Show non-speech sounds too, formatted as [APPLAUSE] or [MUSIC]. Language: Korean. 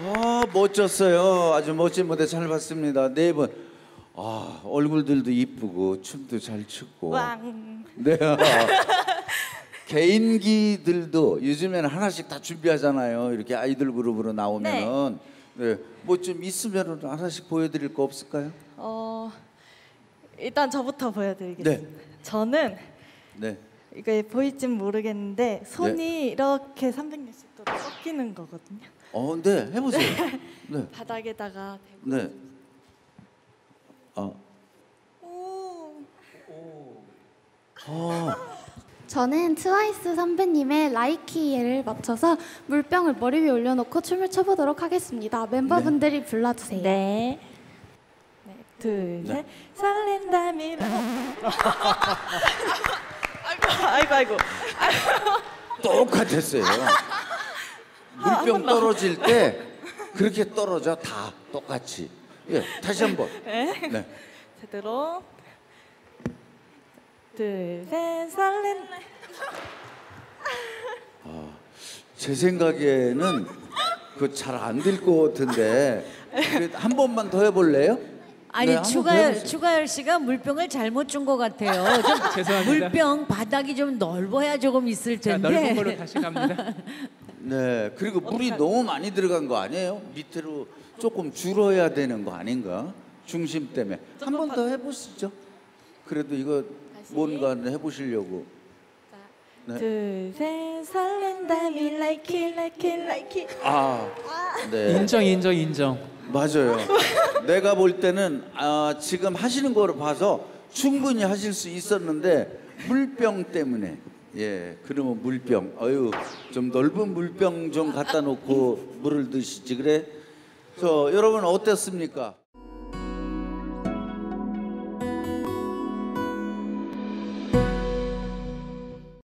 아 멋졌어요. 아주 멋진 무대 잘 봤습니다. 네 분. 아 얼굴들도 이쁘고 춤도 잘 추고. 왕. 네. [LAUGHS] 개인기들도 요즘에는 하나씩 다 준비하잖아요. 이렇게 아이돌 그룹으로 나오면은. 네. 뭐좀 있으면 하나씩 보여드릴 거 없을까요? 어 일단 저부터 보여드리겠습니다. 네. 저는 네. 이게 보일진 모르겠는데 손이 이렇게 360도로 꺾이는 거거든요. 어, 네. 해보세요. 네. [LAUGHS] 바닥에다가 대고. 네. 아, 오. 아, 저는 트와이스 선배님의 라이키에를 맞춰서 물병을 머리 위에 올려놓고 춤을 춰보도록 하겠습니다. 멤버분들이 불러주세요. 네. 네. 둘, 셋. 설렌다미라. [LAUGHS] 아이고, 아이고. 똑같았어요. 물병 떨어질 때 그렇게 떨어져 다 똑같이. 예, 다시 한 번. 네. 제대로. 둘, 셋. 설렌다. 제 생각에는 그 잘 안 될 것 같은데 [LAUGHS] 한 번만 더 해볼래요? 아니 네, 추가열. 추가열 씨가 물병을 잘못 준 것 같아요. [LAUGHS] 좀 죄송합니다. 물병 바닥이 좀 넓어야 조금 있을 자, 텐데. 넓은 걸로 다시 갑니다. [LAUGHS] 네, 그리고 물이 너무 많이 들어간 거 아니에요? 밑으로 조금 줄어야 되는 거 아닌가? 중심 때문에 한 번 더 해보시죠. 그래도 이거 뭔가 해보시려고. 네. 둘, 셋. 설렌다미 like it, like it, like it. 아, 네. 인정, 인정, 인정. 맞아요. [LAUGHS] 내가 볼 때는 아, 지금 하시는 거를 봐서 충분히 하실 수 있었는데 물병 때문에. 예 그러면 물병. 어유 좀 넓은 물병 좀 갖다 놓고 물을 드시지. 그래? 저 여러분 어땠습니까?